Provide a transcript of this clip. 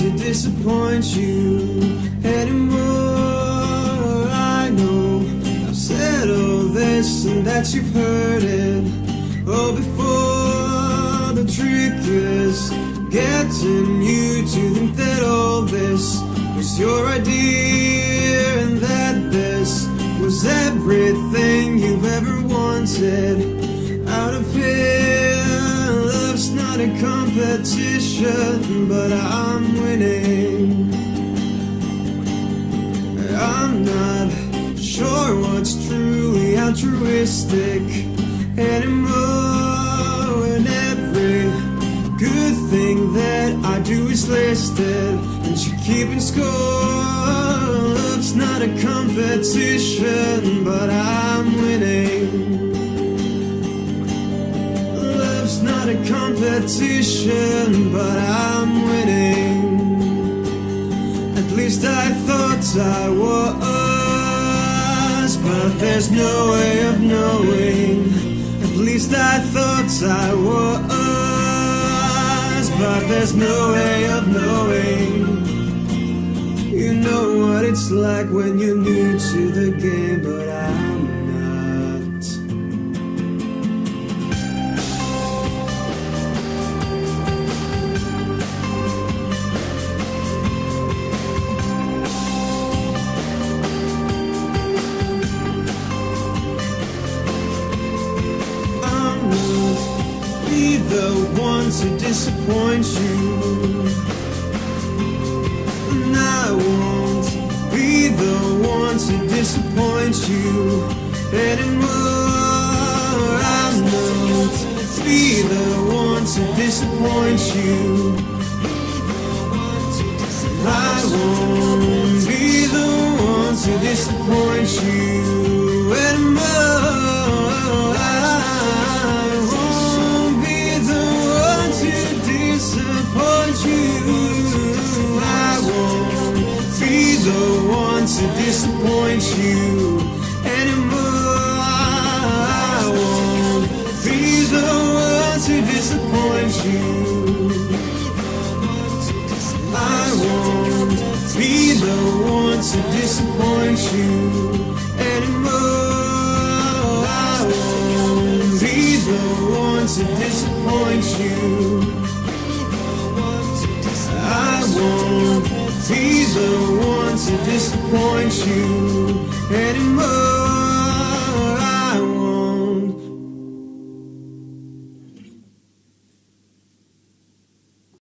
disappoint you anymore. I know I've said all this and that you've heard it all before. The trick is getting you to think that all this was your idea and that this was everything you've ever wanted out of here. Competition, but I'm winning. I'm not sure what's truly altruistic anymore. And every good thing that I do is listed, and you're keeping score. Love's not a competition, but I'm winning. Competition, but I'm winning. At least I thought I was, but there's no way of knowing. At least I thought I was, but there's no way of knowing. You know what it's like when you're new to the game, but I'm the one to disappoint you. And I won't be the one to disappoint you anymore. I won't be the one to disappoint you. I won't be the one to disappoint you be the one to disappoint you anymore. I won't be the one to disappoint you. I won't be the one to disappoint you anymore. I won't be the one to disappoint you. I won't be the one to disappoint you anymore.